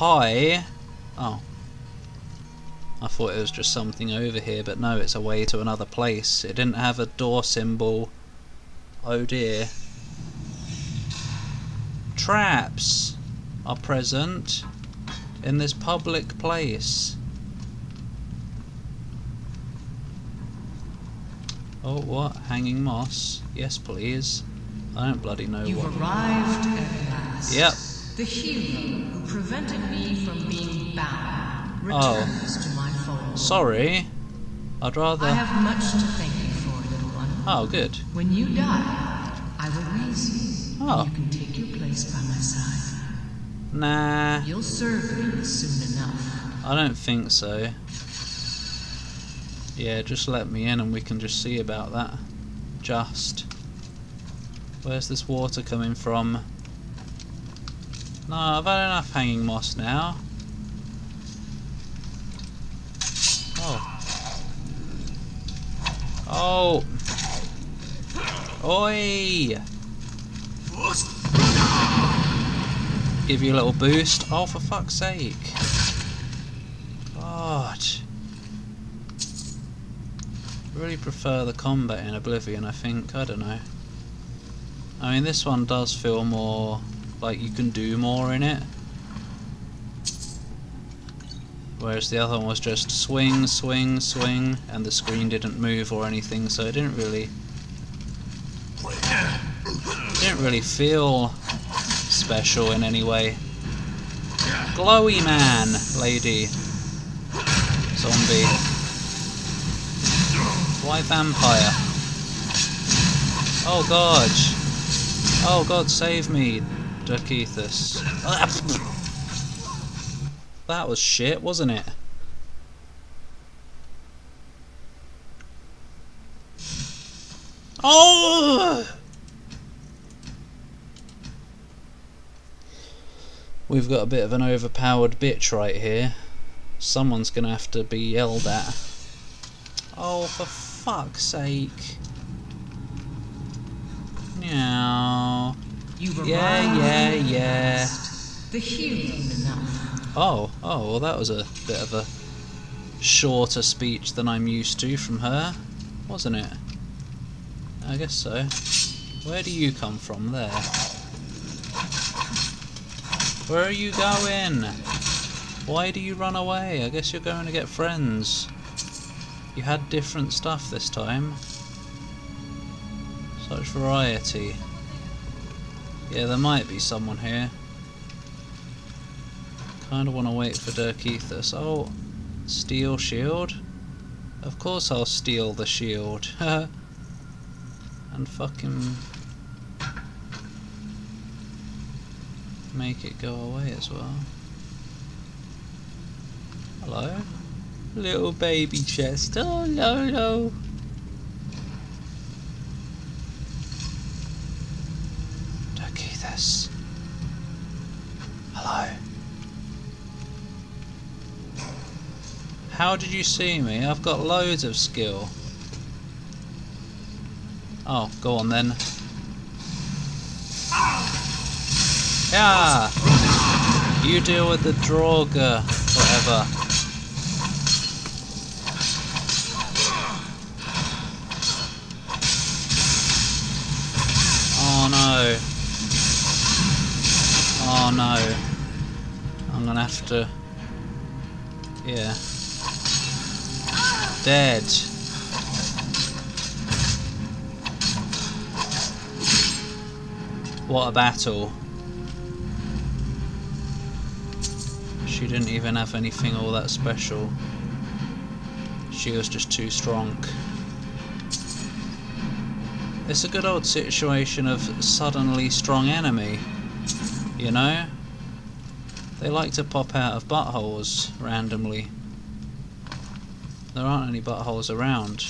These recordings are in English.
Hi. Oh. I thought it was just something over here, but no, it's a way to another place. It didn't have a door symbol. Oh dear. Traps are present in this public place. Oh, what? Hanging moss? Yes, please. I don't bloody know You've what. arrived at last. Yep. The hero prevented me from being bound Oh. to my fold. Sorry. I'd rather. I have much to thank you for, little one. Oh, good. When you die, I will raise you. Oh. You can take your place by my side. Nah, You'll serve me soon enough. I don't think so. Yeah, just let me in and we can just see about that. Just. Where's this water coming from? No, I've had enough hanging moss now. Oh. Oh. Oi! Give you a little boost. Oh, for fuck's sake. God. Really prefer the combat in Oblivion, I think. I don't know. I mean, this one does feel more like you can do more in it. Whereas the other one was just swing, swing, swing, and the screen didn't move or anything, so it didn't really. Didn't really feel special in any way. Glowy man, lady. Zombie. Why vampire? Oh god. Oh god, save me, Derkeethus. That was shit, wasn't it? Oh! We've got a bit of an overpowered bitch right here. Someone's gonna have to be yelled at. Oh, for fuck's sake. Meow. You've Yeah, yeah, yeah. The hero enough. Oh, oh, well that was a bit of a shorter speech than I'm used to from her, wasn't it? I guess so. Where do you come from there? Where are you going? Why do you run away? I guess you're going to get friends. You had different stuff this time. Such variety. Yeah, there might be someone here. Kind of want to wait for Derkeethus. Oh, steel shield? Of course I'll steal the shield. and fucking make it go away as well. Hello? Little baby chest. Oh no no. How did you see me? I've got loads of skill. Oh, go on then. Yeah! You deal with the Draugr, uh, whatever. Oh no. Oh no. I'm gonna have to... Yeah. Dead. What a battle. She didn't even have anything all that special. She was just too strong. It's a good old situation of suddenly strong enemy, you know? They like to pop out of buttholes randomly. There aren't any buttholes around.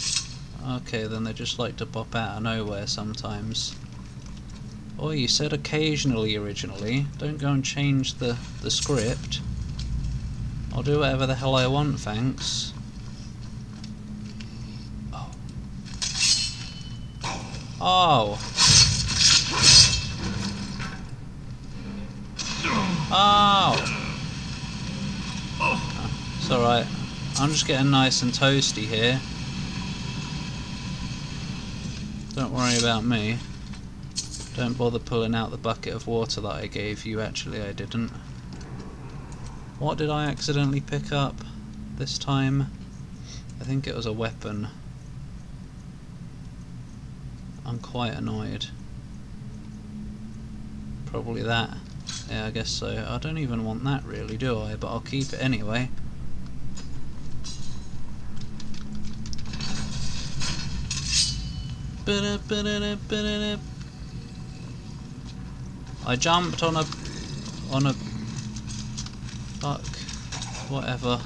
Okay, then they just like to pop out of nowhere sometimes. Oh, you said occasionally originally. Don't go and change the, the script. I'll do whatever the hell I want, thanks. Oh. Oh. Oh. oh. It's alright. I'm just getting nice and toasty here. Don't worry about me. Don't bother pulling out the bucket of water that I gave you. Actually, I didn't. What did I accidentally pick up this time? I think it was a weapon. I'm quite annoyed. Probably that. Yeah, I guess so. I don't even want that really, do I? But I'll keep it anyway. I jumped on a on a fuck whatever.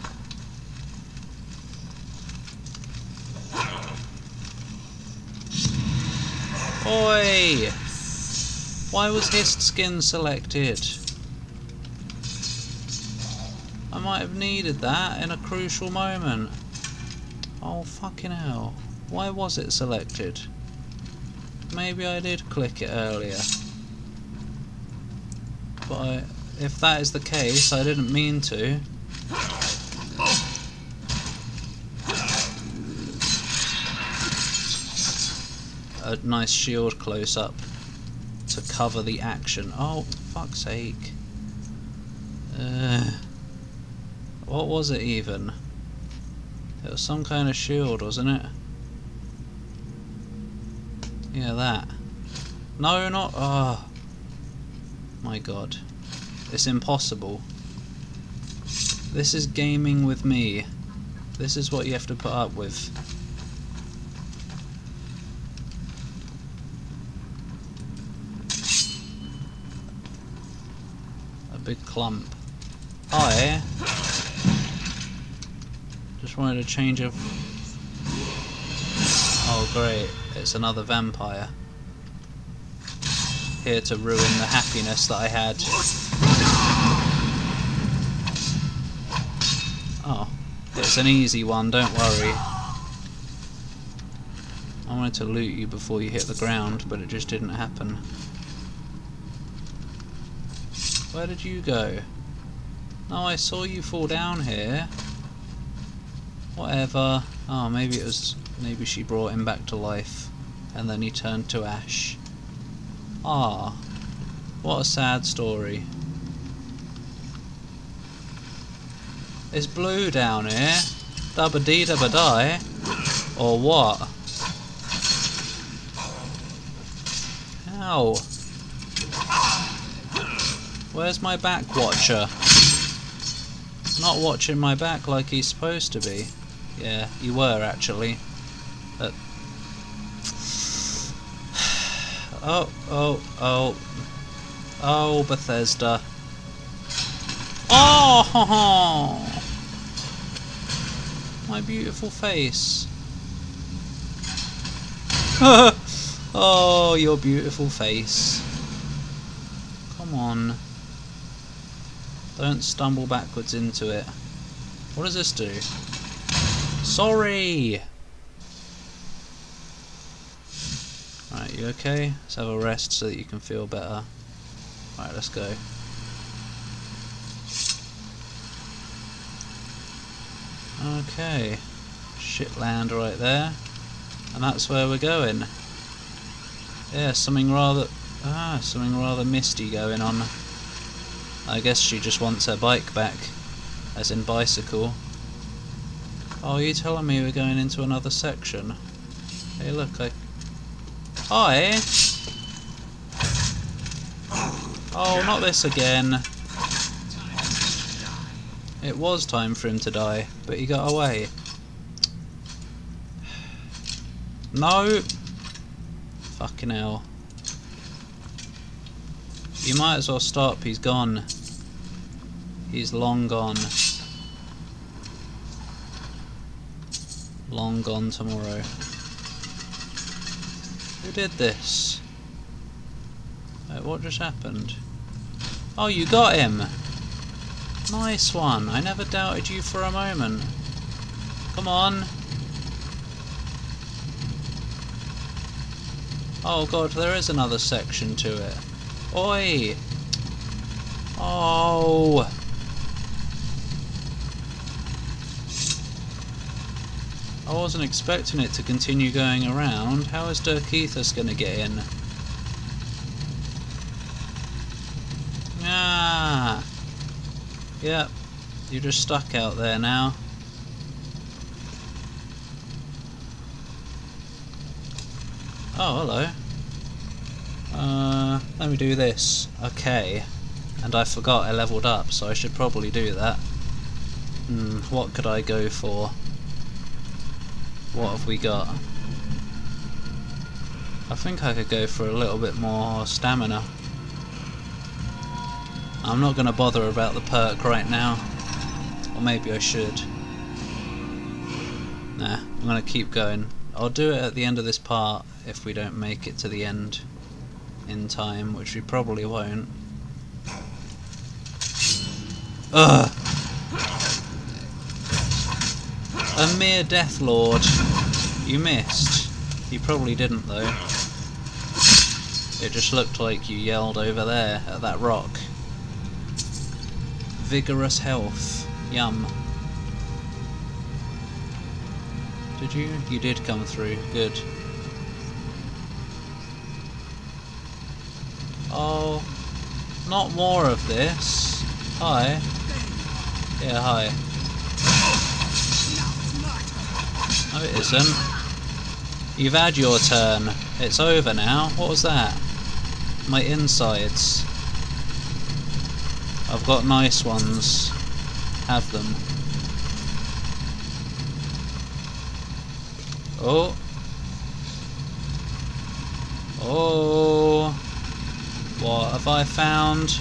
Oi! Why was Hist skin selected? I might have needed that in a crucial moment. Oh fucking hell. Why was it selected? Maybe I did click it earlier. But I, if that is the case, I didn't mean to. A nice shield close up to cover the action. Oh, fuck's sake. Uh, what was it even? It was some kind of shield, wasn't it? Yeah, that. No, not... Oh. My god. It's impossible. This is gaming with me. This is what you have to put up with. A big clump. Hi. Just wanted to change of... Oh great, it's another vampire. Here to ruin the happiness that I had. Oh, it's an easy one, don't worry. I wanted to loot you before you hit the ground, but it just didn't happen. Where did you go? No, I saw you fall down here. Whatever. Oh, maybe it was... Maybe she brought him back to life. And then he turned to ash. Ah. What a sad story. Is blue down here? Dubba dee dubba die? Or what? How? Where's my back watcher? Not watching my back like he's supposed to be. Yeah, you were actually. But oh, oh, oh. Oh, Bethesda. Oh! My beautiful face. oh, your beautiful face. Come on. Don't stumble backwards into it. What does this do? Sorry! Right, you okay? Let's have a rest so that you can feel better. Right, let's go. Okay. Shitland right there. And that's where we're going. Yeah, something rather... Ah, something rather misty going on. I guess she just wants her bike back. As in bicycle. Oh, are you telling me we're going into another section? Hey look, I... Hi! Oh, not this again. It was time for him to die, but he got away. No! Fucking hell. You might as well stop, he's gone. He's long gone. Long gone tomorrow. Who did this? Wait, what just happened? Oh, you got him! Nice one. I never doubted you for a moment. Come on. Oh god, there is another section to it. Oi! Oh! Wasn't expecting it to continue going around. How is Derkeethus going to get in? Ah! Yep, you're just stuck out there now. Oh, hello. Uh, let me do this. Okay. And I forgot I leveled up, so I should probably do that. Hmm, what could I go for? What have we got? I think I could go for a little bit more stamina. I'm not going to bother about the perk right now. Or maybe I should. Nah, I'm going to keep going. I'll do it at the end of this part if we don't make it to the end in time, which we probably won't. Ugh! A mere Death Lord. You missed. You probably didn't though. It just looked like you yelled over there at that rock. Vigorous health. Yum. Did you? You did come through. Good. Oh, not more of this. Hi. Yeah, hi. It isn't. Um, you've had your turn. It's over now. What was that? My insides. I've got nice ones. Have them. Oh. Oh. What have I found?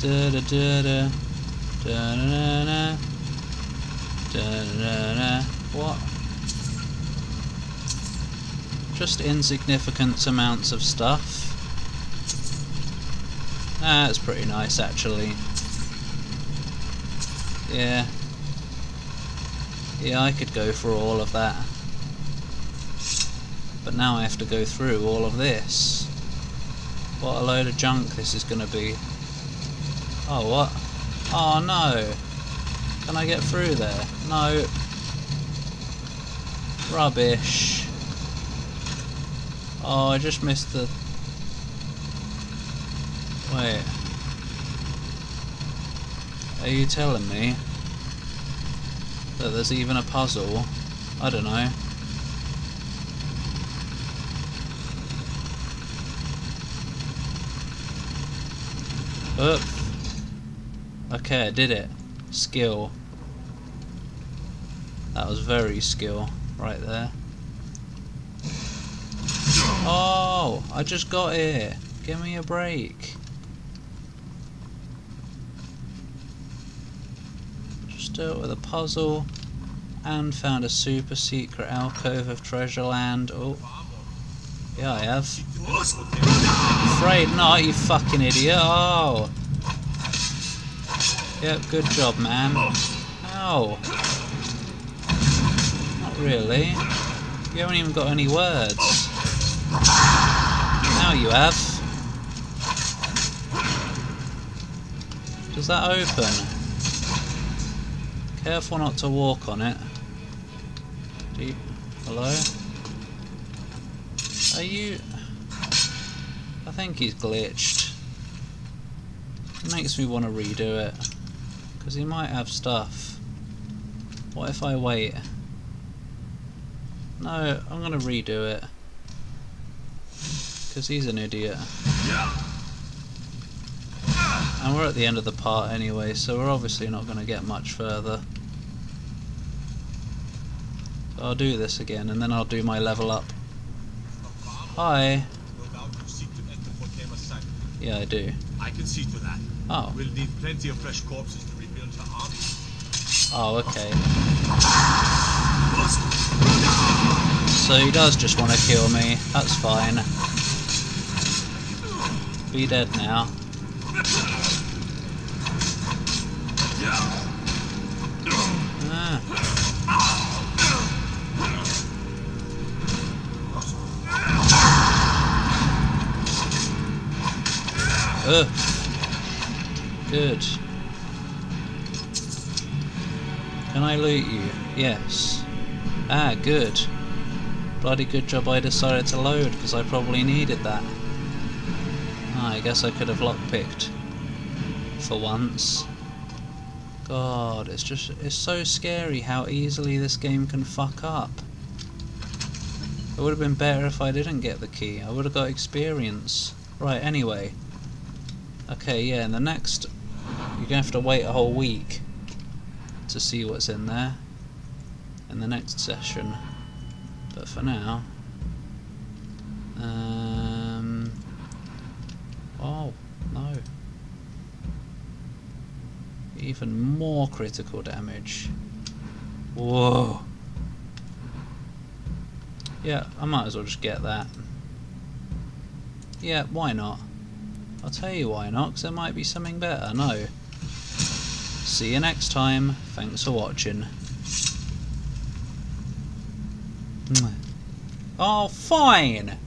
Da da da da. Da da da da. Da da da. What? Just insignificant amounts of stuff. Ah, That's pretty nice actually. Yeah. Yeah, I could go for all of that. But now I have to go through all of this. What a load of junk this is going to be. Oh, what? Oh, no. Can I get through there? No. Rubbish. Oh, I just missed the... Wait. Are you telling me that there's even a puzzle? I don't know. Up. Okay, I did it. Skill. That was very skill right there. I just got here. Give me a break. Just dealt with a puzzle and found a super secret alcove of Treasureland. Oh, yeah, I have. Afraid not, you fucking idiot. Oh. Yep, good job, man. Ow. Not really. You haven't even got any words. Now you have. Does that open? Careful not to walk on it. Deep. Hello? Are you... I think he's glitched. It makes me want to redo it. Because he might have stuff. What if I wait? No, I'm going to redo it. Because he's an idiot. And we're at the end of the part anyway, so we're obviously not going to get much further. So I'll do this again, and then I'll do my level up. Hi. Yeah, I do. I can see to that. Oh. We'll need plenty of fresh corpses to rebuild the army. Oh, okay. So he does just want to kill me. That's fine. Be dead now. Ah. Ugh. Good. Can I loot you? Yes. Ah, good. Bloody good job I decided to load, because I probably needed that. I guess I could have lockpicked. For once. God, it's just, it's so scary how easily this game can fuck up. It would have been better if I didn't get the key. I would have got experience. Right, anyway. Okay, yeah, in the next... You're going to have to wait a whole week to see what's in there in the next session. But for now... Um... Oh, no. Even more critical damage. Whoa. Yeah, I might as well just get that. Yeah, why not? I'll tell you why not, because there might be something better. No. See you next time. Thanks for watching. Oh, fine!